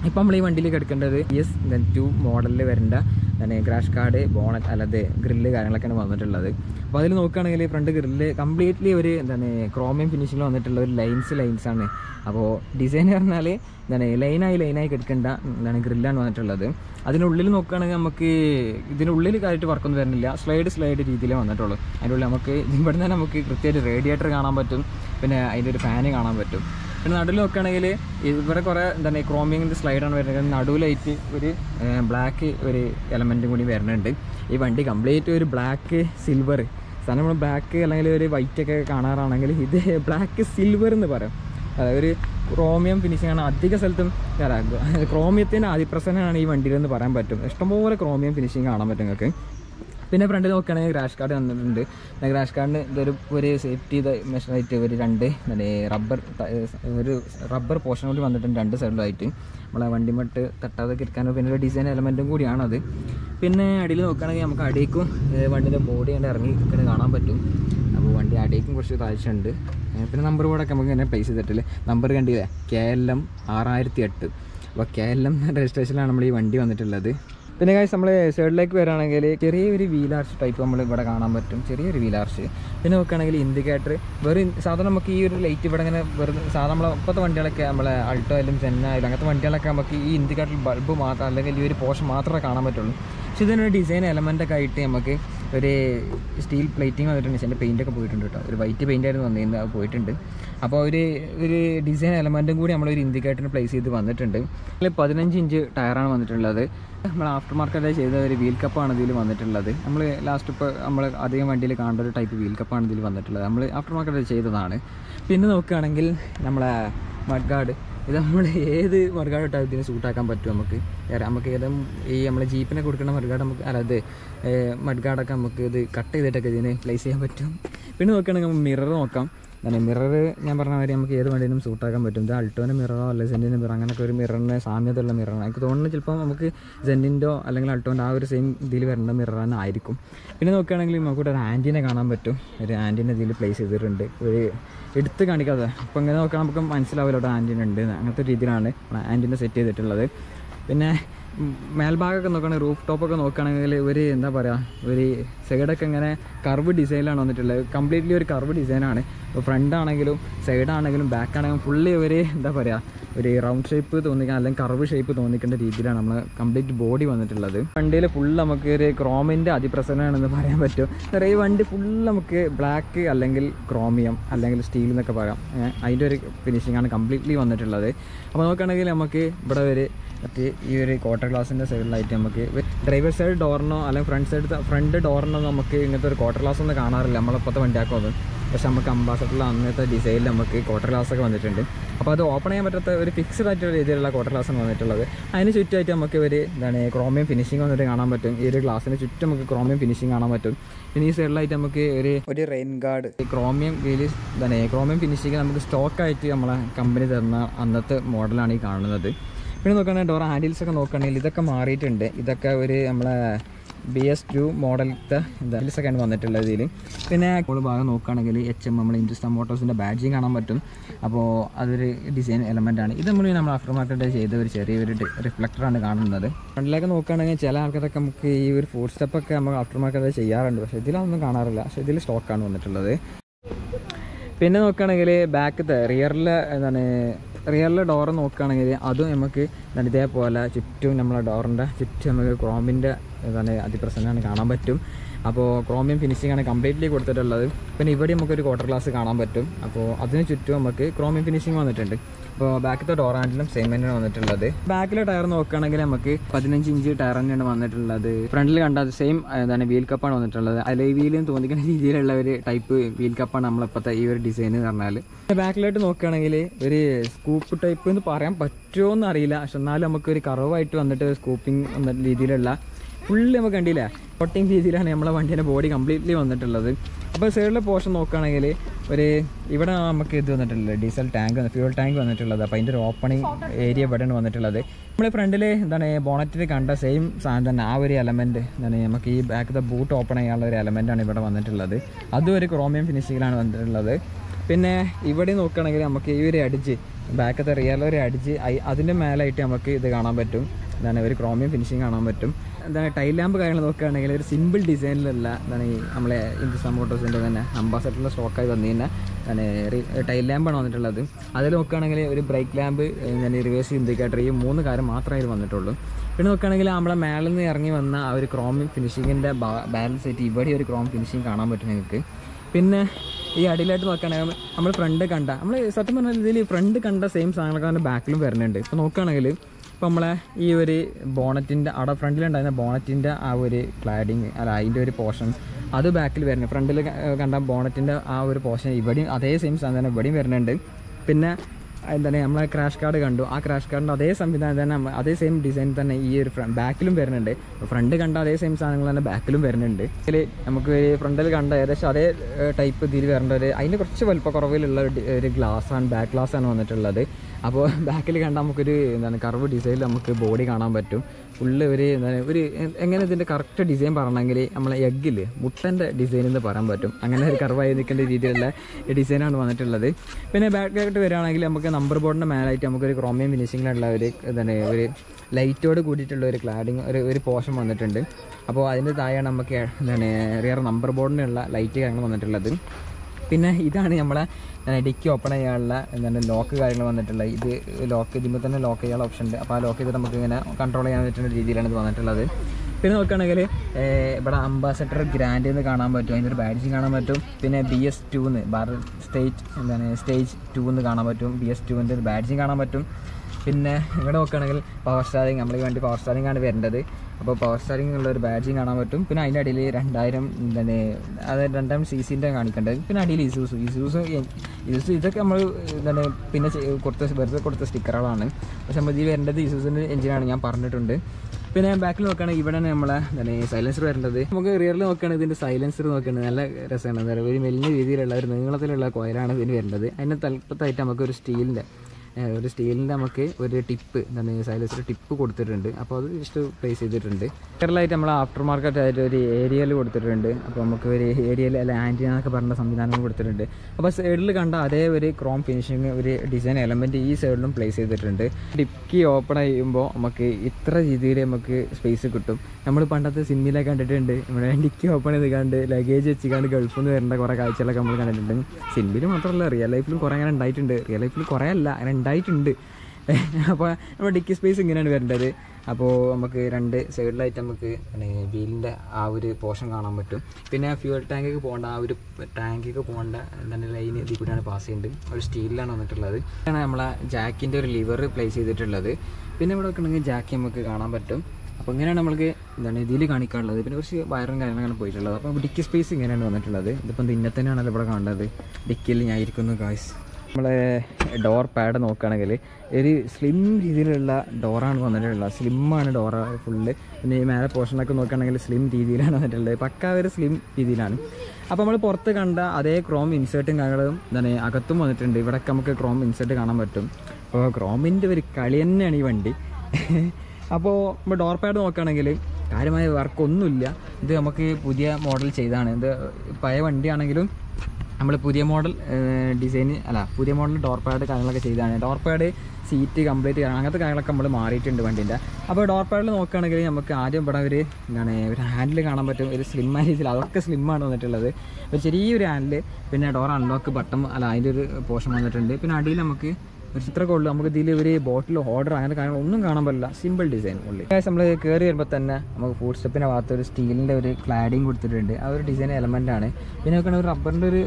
ഇപ്പം നമ്മൾ ഈ വണ്ടിയിലേക്ക് എടുക്കേണ്ടത് എസ് ദെൻ ടു മോഡലിൽ വരേണ്ട തന്നെ ക്രാഷ് കാർഡ് ബോണറ്റ് അല്ലാതെ ഗ്രില്ല് കാര്യങ്ങളൊക്കെയാണ് വന്നിട്ടുള്ളത്. അപ്പോൾ അതിൽ നോക്കുകയാണെങ്കിൽ ഫ്രണ്ട് ഗ്രില്ല് കംപ്ലീറ്റ്ലി ഒരു എന്താണ് ക്രോമിയം ഫിനിഷിംഗ് വന്നിട്ടുള്ള ഒരു ലൈൻസ് ലൈൻസ് ആണ്. അപ്പോൾ ഡിസൈൻ പറഞ്ഞാൽ എന്താണ് ലൈനായി ലൈനായി കിടക്കേണ്ട എന്താണ് ഗ്രില്ലാണ് വന്നിട്ടുള്ളത്. അതിനുള്ളിൽ നോക്കുകയാണെങ്കിൽ നമുക്ക് ഇതിനുള്ളിൽ കാര്യമായിട്ട് വർക്കൊന്നും വരുന്നില്ല. സ്ലൈഡ് സ്ലൈഡ് രീതിയിലേ വന്നിട്ടുള്ളൂ. അതിനുള്ളിൽ നമുക്ക് ഇവിടെ നമുക്ക് കൃത്യമായിട്ട് റേഡിയേറ്റർ കാണാൻ പറ്റും. പിന്നെ അതിന്റെ ഒരു ഫാന് കാണാൻ പറ്റും. പിന്നെ നടുവിൽ നോക്കുകയാണെങ്കിൽ ഇവിടെ കുറേ എന്താണ് ക്രോമിങ്ങിന്റെ സ്ലൈഡാണ് വരുന്നത്. നടുവിലായിട്ട് ഒരു ബ്ലാക്ക് ഒരു എലമെന്റും കൂടി വരുന്നുണ്ട്. ഈ വണ്ടി കംപ്ലീറ്റ് ഒരു ബ്ലാക്ക് സിൽവർ സാധനം നമ്മൾ ബ്ലാക്ക് അല്ലെങ്കിൽ ഒരു വൈറ്റ് ഒക്കെ കാണാറാണെങ്കിൽ ഇത് ബ്ലാക്ക് സിൽവർ എന്ന് പറയും. അതായത് ഒരു ക്രോമിയം ഫിനിഷിംഗ് ആണ് അധിക സ്ഥലത്തും ക്രോമിയത്തിന്റെ ആദിപ്രസനാണ് ഈ വണ്ടിയിലെന്ന് പറയാൻ പറ്റും. ഇഷ്ടംപോലെ ക്രോമിയം ഫിനിഷിംഗ് കാണാൻ പറ്റും നിങ്ങൾക്ക്. പിന്നെ ഫ്രണ്ട് നോക്കുകയാണെങ്കിൽ ക്രാഷ് കാർഡ് വന്നിട്ടുണ്ട്. ക്രാഷ് കാർഡിന് ഇതൊരു ഒരു സേഫ്റ്റി മെഷറായിട്ട് ഒരു രണ്ട് മറ്റേ റബ്ബർ ഒരു റബ്ബർ പോർഷൻ കൂടി വന്നിട്ടുണ്ട് രണ്ട് സൈഡിലായിട്ട് നമ്മളെ വണ്ടി മട്ട് തട്ടാതെ കിടക്കാനോ പിന്നെ ഒരു ഡിസൈൻ എലമെന്റും കൂടിയാണത് പിന്നെ അടിയിൽ നോക്കുകയാണെങ്കിൽ നമുക്ക് അടിയേക്കും വണ്ടിന്റെ ബോഡി കണ്ട് ഇറങ്ങി കാണാൻ പറ്റും. അപ്പോൾ വണ്ടി അടിയേക്കും കുറച്ച് താഴ്ചയുണ്ട്. പിന്നെ നമ്പർ ബോർഡൊക്കെ നമുക്ക് ഇങ്ങനെ പ്ലേസ് ചെയ്തിട്ടില്ല? നമ്പർ കണ്ടില്ലേ? കെ എൽ എം ആറായിരത്തി എട്ട്. അപ്പോൾ കെ എൽ എം രജിസ്ട്രേഷനിലാണ് നമ്മൾ ഈ വണ്ടി വന്നിട്ടുള്ളത്. പിന്നെ കാര്യം നമ്മൾ സൈഡിലേക്ക് വരികയാണെങ്കിൽ ചെറിയൊരു വീലാർച്ച് ടൈപ്പ് നമ്മൾ ഇവിടെ കാണാൻ പറ്റും. ചെറിയൊരു വീലാർച്ച് പിന്നെ നോക്കുകയാണെങ്കിൽ ഇൻഡിക്കേറ്റർ വെറും സാധാരണ നമുക്ക് ഈ ഒരു ലൈറ്റ് ഇവിടെ ഇങ്ങനെ വെറുതെ സാധാരണ നമ്മളെ ഇപ്പോഴത്തെ വണ്ടികളൊക്കെ നമ്മളെ അൾട്ടോ ആയാലും ചെന്ന ആയാലും അങ്ങനത്തെ വണ്ടികളൊക്കെ നമുക്ക് ഈ ഇൻഡിക്കേറ്റർ ബൾബ് മാത്രം അല്ലെങ്കിൽ ഈ ഒരു പോർഷൻ മാത്രമേ കാണാൻ പറ്റുള്ളൂ. പക്ഷേ ഇതിനൊരു ഡിസൈൻ എലമെന്റൊക്കെ ആയിട്ട് നമുക്ക് ഒരു സ്റ്റീൽ പ്ലേറ്റിംഗ് വന്നിട്ടുണ്ട്. എന്റെ പെയിന്റ് ഒക്കെ പോയിട്ടുണ്ട് കേട്ടോ. ഒരു വൈറ്റ് പെയിന്റ് ആയിരുന്നു വന്നിരുന്നത് അത് പോയിട്ടുണ്ട്. അപ്പോൾ ഒരു ഒരു ഡിസൈൻ എലമെന്റും കൂടി നമ്മളൊരു ഇന്ത്യക്കായിട്ട് പ്ലേസ് ചെയ്ത് വന്നിട്ടുണ്ട്. അതിൽ പതിനഞ്ച് ഇഞ്ച് ടയറാണ് വന്നിട്ടുള്ളത്. നമ്മൾ ആഫ്റ്റർ മാർക്കറ്റായി ചെയ്ത ഒരു വീൽ കപ്പാണ് ഇതിൽ വന്നിട്ടുള്ളത്. നമ്മൾ ലാസ്റ്റ് ഇപ്പോൾ നമ്മൾ അധികം വണ്ടിയിൽ കാണേണ്ട ഒരു ടൈപ്പ് വീൽ കപ്പാണ് ഇതിൽ വന്നിട്ടുള്ളത്. നമ്മൾ ആഫ്റ്റർ മാർക്കറ്റായി ചെയ്തതാണ്. പിന്നെ നോക്കുകയാണെങ്കിൽ നമ്മളെ മഡ്ഗാർഡ് ഇത് നമ്മൾ ഏത് മറുകാട് ഇട്ടാൽ ഇതിന് സൂട്ടാക്കാൻ പറ്റും നമുക്ക്. നമുക്ക് ഏതും ഈ നമ്മളെ ജീപ്പിനെ കൊടുക്കുന്ന മറുകാട് നമുക്ക് അല്ല അത് മഡ്ഗാർഡൊക്കെ നമുക്ക് ഇത് കട്ട് ചെയ്തിട്ടൊക്കെ ഇതിന് പ്ലേസ് ചെയ്യാൻ പറ്റും. പിന്നെ നോക്കുകയാണെങ്കിൽ നമുക്ക് മിറർ നോക്കാം. അതെ മിറർ ഞാൻ പറഞ്ഞ മാതിരി നമുക്ക് ഏത് വണ്ടിയിലും സൂട്ടാക്കാൻ പറ്റും. ഇത് അൾട്ടോന്റെ മിററോ അല്ലെങ്കിൽ സെന്റിന്റെ മിറർ അങ്ങനെയൊക്കെ ഒരു മിററിന് സാമ്യതയുള്ള മിററാണ് എനിക്ക് തോന്നുന്നത് ചിലപ്പോൾ നമുക്ക് സെന്റിന്റെ അല്ലെങ്കിൽ അൾട്ടോന്റെ ആ ഒരു സെയിം ഇതിൽ വരേണ്ട മിറർ തന്നെ ആയിരിക്കും. പിന്നെ നോക്കുകയാണെങ്കിൽ നമുക്കിവിടെ ഒരു ആന്റീനെ കാണാൻ പറ്റും. ഒരു ആന്റീനെ ഇതിൽ പ്ലേസ് ചെയ്തിട്ടുണ്ട്. ഒരു എടുത്ത് കാണിക്കാതെ. അപ്പോൾ ഇങ്ങനെ നോക്കാൻ നമുക്ക് മനസ്സിലാവില്ല അവിടെ ആന്റിനുണ്ട് അങ്ങനത്തെ രീതിയിലാണ് ആന്റിനെ സെറ്റ് ചെയ്തിട്ടുള്ളത്. പിന്നെ മേൽഭാഗമൊക്കെ നോക്കുകയാണെങ്കിൽ റൂഫ് ടോപ്പൊക്കെ നോക്കുകയാണെങ്കിൽ ഒരു എന്താ പറയുക ഒരു സൈഡൊക്കെ ഇങ്ങനെ കർവ് ഡിസൈനിലാണ് വന്നിട്ടുള്ളത്. കംപ്ലീറ്റ്ലി ഒരു കർവ് ഡിസൈനാണ് ഇപ്പോൾ ഫ്രണ്ട് ആണെങ്കിലും സൈഡ് ആണെങ്കിലും ബാക്ക് ആണെങ്കിലും ഫുള്ളി ഒരു എന്താ പറയുക ഒരു റൗണ്ട് ഷേപ്പ് തോന്നിക്കാൻ അല്ലെങ്കിൽ കർവ് ഷേപ്പ് തോന്നിക്കേണ്ട രീതിയിലാണ് നമ്മൾ കംപ്ലീറ്റ് ബോഡി വന്നിട്ടുള്ളത്. വണ്ടിയിൽ ഫുൾ നമുക്ക് ഒരു ക്രോമിന്റെ അതിപ്രസരമാണെന്ന് പറയാൻ പറ്റും. ഈ വണ്ടി ഫുൾ നമുക്ക് ബ്ലാക്ക് അല്ലെങ്കിൽ ക്രോമിയം അല്ലെങ്കിൽ സ്റ്റീൽ എന്നൊക്കെ പറയാം. അതിന്റെ ഒരു ഫിനിഷിംഗ് ആണ് കംപ്ലീറ്റ്ലി വന്നിട്ടുള്ളത്. അപ്പോൾ നോക്കുകയാണെങ്കിൽ നമുക്ക് ഇവിടെ ഒരു മറ്റേ ഈ ഒരു ക്വാർട്ടർ ഗ്ലാസിന്റെ സൈഡിലായിട്ട് നമുക്ക് ഡ്രൈവർ സൈഡ് ഡോറിനോ അല്ലെങ്കിൽ ഫ്രണ്ട് സൈഡ് ഫ്രണ്ട് ഡോറിനോ നമുക്ക് ഇങ്ങനത്തെ ഒരു ക്വാർട്ടർ ഗ്ലാസ് ഒന്നും കാണാറില്ല. നമ്മളിപ്പോഴത്തെ വണ്ടിയാക്കുന്നത് പക്ഷെ നമുക്ക് അംബാസഡറിൽ അന്നത്തെ ഡിസൈനിൽ നമുക്ക് ക്വാർട്ടർ ഗ്ലാസ് ഒക്കെ വന്നിട്ടുണ്ട്. അപ്പോൾ അത് ഓപ്പൺ ചെയ്യാൻ പറ്റാത്ത ഒരു ഫിക്സ്ഡ് ആയിട്ടുള്ള രീതിയിലുള്ള ക്വാർട്ടർ ഗ്ലാസ് ആണ് വന്നിട്ടുള്ളത്. അതിന് ചുറ്റുമായിട്ട് നമുക്ക് ഒരു എന്താണ് ക്രോമിയം ഫിനിഷിംഗ് വന്നിട്ട് കാണാൻ പറ്റും. ഈ ഒരു ഗ്ലാസ്സിന് ചുറ്റും നമുക്ക് ക്രോമിയം ഫിനിഷിംഗ് കാണാൻ പറ്റും. പിന്നെ ഈ സൈഡിലായിട്ട് നമുക്ക് ഒരു ഒരു റെയിൻ ഗാർഡ് ക്രോമിയം ഇതിൽ എന്താണ് ക്രോമിയം ഫിനിഷിംഗ് നമുക്ക് സ്റ്റോക്കായിട്ട് നമ്മളെ കമ്പനി തരുന്ന അന്നത്തെ മോഡലാണ് ഈ കാണുന്നത്. പിന്നെ നോക്കുകയാണെങ്കിൽ ഡോർ ഹാൻഡിൽസ് ഒക്കെ നോക്കുകയാണെങ്കിൽ ഇതൊക്കെ മാറിയിട്ടുണ്ട്. ഇതൊക്കെ ഒരു നമ്മളെ ബി എസ് ടു മോഡലത്തെ സെക്കൻഡ് വന്നിട്ടുള്ളത് ഇതിൽ പിന്നെ ഇപ്പോൾ ഭാഗം നോക്കുകയാണെങ്കിൽ എച്ച് എം നമ്മൾ ഇൻഡസ്ട്രി മോട്ടോഴ്സിന്റെ ബാഡ്ജിങ് കാണാൻ പറ്റും. അപ്പോൾ അതൊരു ഡിസൈൻ എലമെന്റ് ആണ്. ഇത് നമ്മൾ നമ്മൾ ആഫ്റ്റർ മാർക്കറ്റ് ചെയ്ത ഒരു ചെറിയൊരു റിഫ്ലക്ടറാണ് കാണുന്നത്. ഫ്രണ്ടിലേക്ക് നോക്കുകയാണെങ്കിൽ ചില ആൾക്കാരൊക്കെ നമുക്ക് ഈ ഒരു ഫോർ സ്റ്റെപ്പൊക്കെ നമുക്ക് ആഫ്റ്റർ മാർക്കറ്റ് ചെയ്യാറുണ്ട്. പക്ഷേ ഇതിലൊന്നും കാണാറില്ല. പക്ഷേ ഇതിൽ സ്റ്റോക്കാണ് വന്നിട്ടുള്ളത്. പിന്നെ നോക്കുകയാണെങ്കിൽ ബാക്കത്തെ റിയറിലെ എന്താണ് റിയറിലെ ഡോറ് നോക്കുകയാണെങ്കിൽ അതും നമുക്ക് ഇതേപോലെ ചുറ്റും നമ്മളെ ഡോറിന്റെ ചുറ്റും നമുക്ക് ക്രോമിന്റെ എന്താണ് അതിപ്രസന്നമാണ് കാണാൻ പറ്റും. അപ്പോൾ ക്രോമിയം ഫിനിഷിംഗ് ആണ് കംപ്ലീറ്റ്ലി കൊടുത്തിട്ടുള്ളത്. പിന്നെ ഇവിടെ നമുക്കൊരു ക്വാർട്ടർ ഗ്ലാസ് കാണാൻ പറ്റും. അപ്പോൾ അതിന് ചുറ്റും നമുക്ക് ക്രോമിയം ഫിനിഷിംഗ് വന്നിട്ടുണ്ട്. അപ്പോൾ ബാക്കിലത്തെ ഡോർ ഹാൻഡിലും സെയിം തന്നെയാണ് വന്നിട്ടുള്ളത്. ബാക്കിലെ ടയർ നോക്കുകയാണെങ്കിൽ നമുക്ക് പതിനഞ്ച് ഇഞ്ച് ടയർ തന്നെയാണ് വന്നിട്ടുള്ളത്. ഫ്രണ്ടിൽ കണ്ട സെയിം എന്താണ് വീൽ കപ്പാണ് വന്നിട്ടുള്ളത്. അല്ലെ വീലും തോന്നിക്കുന്ന രീതിയിലുള്ള ഒരു ടൈപ്പ് വീൽ കപ്പാണ് നമ്മളിപ്പോഴത്തെ ഈ ഒരു ഡിസൈൻ എന്ന് പറഞ്ഞാൽ. ബാക്കിലോട്ട് നോക്കുകയാണെങ്കിൽ ഒരു സ്കൂപ്പ് ടൈപ്പ് എന്ന് പറയാൻ പറ്റുമോ എന്നറിയില്ല പക്ഷെ എന്നാലും നമുക്ക് ഒരു കറവായിട്ട് വന്നിട്ട് സ്കൂപ്പിംഗ് രീതിയിലുള്ള ഫുള്ള് നമുക്ക് കണ്ടില്ല? പൊട്ടിങ് രീതിയിലാണ് നമ്മളെ വണ്ടീന്റെ ബോഡി കംപ്ലീറ്റ്ലി വന്നിട്ടുള്ളത്. അപ്പോൾ സൈഡിലെ പോർഷൻ നോക്കുകയാണെങ്കിൽ ഒരു ഇവിടെ നമുക്ക് ഇത് വന്നിട്ടുള്ളത് ഡീസൽ ടാങ്ക് ഫ്യൂൾ ടാങ്ക് വന്നിട്ടുള്ളത്. അപ്പോൾ അതിന്റെ ഒരു ഓപ്പണിംഗ് ഏരിയ ഇവിടെയാണ് വന്നിട്ടുള്ളത്. നമ്മൾ ഫ്രണ്ടിൽ എന്താണ് ബോണറ്റിൽ കണ്ട സെയിം സാധനം തന്നെ. ആ ഒരു എലമെന്റ് എന്താണ് നമുക്ക് ഈ ബാക്കത്തെ ബൂട്ട് ഓപ്പൺ ചെയ്യാനുള്ള ഒരു എലമെന്റാണ് ഇവിടെ വന്നിട്ടുള്ളത്. അതും ഒരു ക്രോമിയം ഫിനിഷിങ്ങിലാണ് വന്നിട്ടുള്ളത്. പിന്നെ ഇവിടെ നോക്കുകയാണെങ്കിൽ നമുക്ക് ഈ ഒരു അടിച്ച് ബാക്കത്തെ റിയൽ ഒരു അടിച്ച് അതിന്റെ മേലായിട്ട് നമുക്ക് ഇത് കാണാൻ പറ്റും. എന്താണ് ഒരു ക്രോമിയം ഫിനിഷിങ് കാണാൻ പറ്റും. എന്താണ് ടൈൽ ലാമ്പ് കാര്യങ്ങൾ നോക്കുകയാണെങ്കിൽ ഒരു സിമ്പിൾ ഡിസൈനിലുള്ള എന്താണ് ഈ നമ്മളെ ഹിന്ദുസ്ഥാൻ മോട്ടോഴ്സിന്റെ തന്നെ അംബാസഡറിന്റെ സ്റ്റോക്കായി വന്നു കഴിഞ്ഞാൽ എന്താണ് ടൈൽ ലാമ്പാണ് വന്നിട്ടുള്ളത്. അതിൽ നോക്കുകയാണെങ്കിൽ ഒരു ബ്രേക്ക് ലാമ്പ് ഞാൻ റിവേഴ്സ് ഇൻഡിക്കേറ്റർ ഈ മൂന്ന് കാര്യം മാത്രമേ ഇത് വന്നിട്ടുള്ളൂ. പിന്നെ നോക്കുകയാണെങ്കിൽ നമ്മളെ മേളിൽ നിന്ന് ഇറങ്ങി വന്ന ആ ഒരു ക്രോം ഫിനിഷിങ്ങിന്റെ ബാലൻസ് ആയിട്ട് ഇവിടെ ഒരു ക്രോം ഫിനിഷിങ് കാണാൻ പറ്റും നിങ്ങൾക്ക്. പിന്നെ ഈ അടിയിലായിട്ട് നോക്കുകയാണെങ്കിൽ നമ്മൾ ഫ്രണ്ട് കണ്ട നമ്മൾ സത്യം പറഞ്ഞാൽ ഇതിൽ ഫ്രണ്ട് കണ്ട സെയിം സാധനങ്ങളൊക്കെ അതിന്റെ ബാക്കിലും വരുന്നുണ്ട്. ഇപ്പോൾ നോക്കുകയാണെങ്കിൽ ഇപ്പോൾ നമ്മളെ ഈ ഒരു ബോണറ്റിന്റെ അവിടെ ഫ്രണ്ടിലുണ്ടായിരുന്ന ബോണറ്റിന്റെ ആ ഒരു ക്ലാഡിങ് അല്ല അതിന്റെ ഒരു പോർഷൻ അത് ബാക്കിൽ വരുന്നത് ഫ്രണ്ടിൽ കണ്ട ബോണറ്റിന്റെ ആ ഒരു പോർഷൻ ഇവിടെയും അതേ സെയിം സാധനം ഇവിടെയും വരുന്നുണ്ട്. പിന്നെ എന്താണ് നമ്മളെ ക്രാഷ് കാർഡ് കണ്ടു. ആ ക്രാഷ് കാർഡിന്റെ അതേ സംവിധാനം തന്നെ അതേ സെയിം ഡിസൈൻ തന്നെ ഈ ഒരു ബാക്കിലും വരുന്നുണ്ട്. ഫ്രണ്ട് കണ്ട അതേ സെയിം സാധനങ്ങൾ തന്നെ ബാക്കിലും വരുന്നുണ്ട്. ഇതിൽ നമുക്ക് ഫ്രണ്ടിൽ കണ്ട ഏകദേശം അതേ ടൈപ്പ് ഇതിൽ വരേണ്ട ഒരു അതിന് കുറച്ച് വലുപ്പ കുറവിലുള്ള ഒരു ഗ്ലാസ്സാണ് ബാക്ക് ഗ്ലാസ്സാണ് വന്നിട്ടുള്ളത്. അപ്പോൾ ബാക്കിൽ കണ്ട നമുക്കൊരു എന്താണ് കർവ് ഡിസൈനിൽ നമുക്ക് ബോഡി കാണാൻ പറ്റും. ഫുള്ള് ഒരു എന്താണ് ഒരു എങ്ങനെ ഇതിന്റെ കറക്റ്റ് ഡിസൈൻ പറയണമെങ്കിൽ നമ്മളെ എഗ്ഗിൽ മുട്ടന്റെ ഡിസൈൻ എന്ന് പറയാൻ പറ്റും. അങ്ങനെ ഒരു കർവായി നിൽക്കേണ്ട രീതിയിലുള്ള ഡിസൈനാണ് വന്നിട്ടുള്ളത്. പിന്നെ ബാക്ക് ബാക്കിലോട്ട് വരികയാണെങ്കിൽ നമുക്ക് നമ്പർ ബോർഡിന്റെ മേലായിട്ട് നമുക്കൊരു ക്രോമിയം ഫിനിഷിങ്ങിലുള്ള ഒരു എന്താണ് ഒരു ലൈറ്റോട് കൂടിയിട്ടുള്ള ഒരു ക്ലാഡിങ് ഒരു ഒരു പോഷം വന്നിട്ടുണ്ട്. അപ്പോൾ അതിന്റെ താഴെയാണ് നമുക്ക് എന്താണ് റിയർ നമ്പർ ബോർഡിനുള്ള ലൈറ്റ് കാര്യങ്ങൾ വന്നിട്ടുള്ളത്. പിന്നെ ഇതാണ് നമ്മളെ ഡിക്കി ഓപ്പൺ ചെയ്യാനുള്ള എന്താണ് ലോക്ക് കാര്യങ്ങൾ വന്നിട്ടുള്ളത് ഇത് ലോക്ക് ഇതിമ്പോൾ തന്നെ ലോക്ക് ചെയ്യാൻ ഓപ്ഷൻ ഉണ്ട്. അപ്പോൾ ആ ലോക്ക് ചെയ്ത് നമുക്ക് ഇങ്ങനെ കൺട്രോൾ ചെയ്യാൻ പറ്റുന്ന രീതിയിലാണ് ഇത് വന്നിട്ടുള്ളത്. പിന്നെ നോക്കുകയാണെങ്കിൽ ഇവിടെ അംബാസഡർ ഗ്രാൻഡ് എന്ന് കാണാൻ പറ്റും. അതിന്റെ ഒരു ബാഡ്ജിങ് കാണാൻ പറ്റും. പിന്നെ ബി എസ് ടു എന്ന് ഭാരത് സ്റ്റേറ്റ് എന്താണ് സ്റ്റേജ് ടു എന്ന് കാണാൻ പറ്റും. ബി എസ് ടുവിന്റെ ഒരു ബാഡ്ജിങ് കാണാൻ പറ്റും. പിന്നെ ഇവിടെ നോക്കുകയാണെങ്കിൽ പവർ സ്റ്റാറിങ് നമ്മൾ വേണ്ടി പവർ സ്റ്റാറിങ് ആണ് വരേണ്ടത്. അപ്പോൾ പവർ സ്റ്റാറിംഗ് ഉള്ള ഒരു ബാഡ്ജിങ് കാണാൻ പറ്റും. പിന്നെ അതിന്റെ അടിയിൽ രണ്ടായിരം തന്നെ അതായത് രണ്ടായിരം സി സിന്റെ കാണിക്കേണ്ടത് പിന്നെ അടിയിൽ ഇസൂസ് ഇസൂസ് ഇസൂസ് ഇതൊക്കെ നമ്മൾ തന്നെ പിന്നെ കൊടുത്ത വെറുതെ കൊടുത്ത സ്റ്റിക്കറുകളാണ്. പക്ഷെ നമ്മൾ ഇതിൽ വരേണ്ടത് ഇസൂസിന്റെ എഞ്ചിനാണ് ഞാൻ പറഞ്ഞിട്ടുണ്ട്. പിന്നെ ബാക്കിൽ നോക്കുകയാണെങ്കിൽ ഇവിടെ നമ്മളെ തന്നെ സൈലൻസർ വരേണ്ടത്. നമുക്ക് റിയറിൽ നോക്കുകയാണെങ്കിൽ ഇതിന്റെ സൈലൻസർ നോക്കുകയാണെങ്കിൽ നല്ല രസമാണ്. എന്താ പറയുക ഒരു മെലിഞ്ഞ രീതിയിലുള്ള ഒരു നീളത്തിലുള്ള കോയിലാണ് ഇതിന് വരേണ്ടത്. അതിന്റെ തലപ്പത്തായിട്ട് നമുക്ക് ഒരു സ്റ്റീലിന്റെ ഒരു സ്റ്റീലിന്റെ നമുക്ക് ഒരു ടിപ്പ് എന്താണ് സൈലൻസർ ടിപ്പ് കൊടുത്തിട്ടുണ്ട്. അപ്പോൾ അത് ജസ്റ്റ് പ്ലേസ് ചെയ്തിട്ടുണ്ട്. കേരളമായിട്ട് നമ്മൾ ആഫ്റ്റർ മാർക്കറ്റ് ആയിട്ട് ഒരു ഏരിയയിൽ കൊടുത്തിട്ടുണ്ട്. അപ്പോൾ നമുക്ക് ഒരു ഏരിയയിൽ അല്ല ആന്റിന എന്നൊക്കെ പറഞ്ഞ സംവിധാനം കൊടുത്തിട്ടുണ്ട്. അപ്പോൾ സൈഡിൽ കണ്ട അതേ ഒരു ക്രോം ഫിനിഷിങ് ഒരു ഡിസൈൻ എലമെന്റ് ഈ സൈഡിലും പ്ലേസ് ചെയ്തിട്ടുണ്ട്. ഡിക്കി ഓപ്പൺ ചെയ്യുമ്പോൾ നമുക്ക് ഇത്ര രീതിയിൽ നമുക്ക് സ്പേസ് കിട്ടും. നമ്മൾ പണ്ടത്തെ സിനിമയിലെ കണ്ടിട്ടുണ്ട്. നമ്മുടെ ഡിക്കി ഓപ്പൺ ചെയ്ത് കണ്ട് ലഗേജ് വെച്ചിക്കാണ്ട് ഗൾഫിൽ നിന്ന് വരേണ്ട കുറേ കാഴ്ചകളൊക്കെ നമ്മൾ കണ്ടിട്ടുണ്ട്. സിനിമയിൽ മാത്രമല്ല റിയൽ ലൈഫിലും കുറേ അങ്ങനെ ഉണ്ടായിട്ടുണ്ട്. റിയൽ ലൈഫിൽ കുറേ അല്ല അങ്ങനെ ഉണ്ടായിട്ടുണ്ട്. അപ്പോൾ നമ്മുടെ ഡിക്കി സ്പേസ് ഇങ്ങനെയാണ് വരേണ്ടത്. അപ്പോൾ നമുക്ക് രണ്ട് സൈഡിലായിട്ട് നമുക്ക് വീലിന്റെ ആ ഒരു പോർഷൻ കാണാൻ പറ്റും. പിന്നെ ഫ്യൂൽ ടാങ്കിലേക്ക് പോകേണ്ട ആ ഒരു ടാങ്കിലേക്ക് പോകേണ്ട എന്താണ് ലൈൻ ഇതിൽ കൂടിയാണ് പാസ് ചെയ്യുന്നത് ഒരു സ്റ്റീലിലാണ് വന്നിട്ടുള്ളത്. ഇതാണ് നമ്മളെ ജാക്കിന്റെ ഒരു ലിവർ പ്ലേസ് ചെയ്തിട്ടുള്ളത്. പിന്നെ ഇവിടെ വെക്കണമെങ്കിൽ ജാക്കി നമുക്ക് കാണാൻ പറ്റും. അപ്പോൾ ഇങ്ങനെയാണ് നമ്മൾക്ക് എന്താണ് ഇതിൽ കാണിക്കാനുള്ളത്. പിന്നെ കുറച്ച് വയറും കാര്യങ്ങളാണ് പോയിട്ടുള്ളത്. അപ്പോൾ ഡിക്കി സ്പേസ് ഇങ്ങനെയാണ് വന്നിട്ടുള്ളത്. ഇതിപ്പം ഇന്നത്തന്നെയാണല്ലോ ഇവിടെ കാണേണ്ടത്. ഡിക്കിയിൽ ഞാൻ ഇരിക്കുന്നു ഗായ്സ് നമ്മളെ ഡോർ പാഡ് നോക്കുകയാണെങ്കിൽ ഒരു സ്ലിം രീതിയിലുള്ള ഡോറാണ് വന്നിട്ടുള്ളത്. സ്ലിമ്മാണ് ഡോറ ഫുള്ള് പിന്നെ ഈ മേലെ പോർഷനൊക്കെ നോക്കുകയാണെങ്കിൽ സ്ലിം രീതിയിലാണ് വന്നിട്ടുള്ളത്. പക്ക ഒരു സ്ലിം രീതിയിലാണ്. അപ്പോൾ നമ്മൾ പുറത്ത് കണ്ട അതേ ക്രോം ഇൻസേർട്ടും കാര്യങ്ങളും എന്താണ് അകത്തും വന്നിട്ടുണ്ട്. ഇവിടെയൊക്കെ നമുക്ക് ക്രോം ഇൻസേർട്ട് കാണാൻ പറ്റും. അപ്പോൾ ക്രോമിന്റെ ഒരു കളി തന്നെയാണ് ഈ വണ്ടി. അപ്പോൾ നമ്മൾ ഡോർ പാഡ് നോക്കുകയാണെങ്കിൽ കാര്യമായ വർക്കൊന്നുമില്ല ഇത് നമുക്ക് പുതിയ മോഡൽ ചെയ്താണ് ഇത് പഴയ വണ്ടിയാണെങ്കിലും നമ്മൾ പുതിയ മോഡൽ ഡിസൈൻ അല്ല പുതിയ മോഡൽ ഡോർ പാഡ് കാര്യങ്ങളൊക്കെ ചെയ്താണ് ഡോർ പാഡ് സീറ്റ് കംപ്ലീറ്റ് അങ്ങനത്തെ കാര്യങ്ങളൊക്കെ നമ്മൾ മാറിയിട്ടുണ്ട് വണ്ടീന്റെ അപ്പോൾ ഡോർ പാഡിൽ നോക്കുകയാണെങ്കിൽ നമുക്ക് ആദ്യം ഇവിടെ ഒരു എന്താണ് ഒരു ഹാൻഡിൽ കാണാൻ പറ്റും. ഒരു സ്ലിം രീതിയിൽ അതൊക്കെ സ്ലിമ്മാണ് വന്നിട്ടുള്ളത്. ഒരു ചെറിയൊരു ഹാൻഡിൽ പിന്നെ ഡോർ അൺലോക്ക് ബട്ടൺ അല്ല അതിന്റെ ഒരു പോർഷൻ വന്നിട്ടുണ്ട്. പിന്നെ അടിയിൽ നമുക്ക് ഒരു ചിത്രമൊക്കെ ഉള്ളു. നമുക്ക് ഇതിൽ ഒരു ബോട്ടിൽ ഓർഡർ അങ്ങനെ കാര്യങ്ങൾ ഒന്നും കാണാൻ പറ്റില്ല. സിമ്പിൾ ഡിസൈൻ ഉള്ളു. നമ്മൾ കയറി വരുമ്പോൾ തന്നെ നമുക്ക് ഫുഡ് സ്റ്റെപ്പിന്റെ ഭാഗത്ത് ഒരു സ്റ്റീലിന്റെ ഒരു ക്ലാഡിങ് കൊടുത്തിട്ടുണ്ട്. ആ ഒരു ഡിസൈൻ എലമെന്റ് ആണ്. പിന്നെ നോക്കുകയാണെങ്കിൽ ഒരു റബ്ബറിന്റെ ഒരു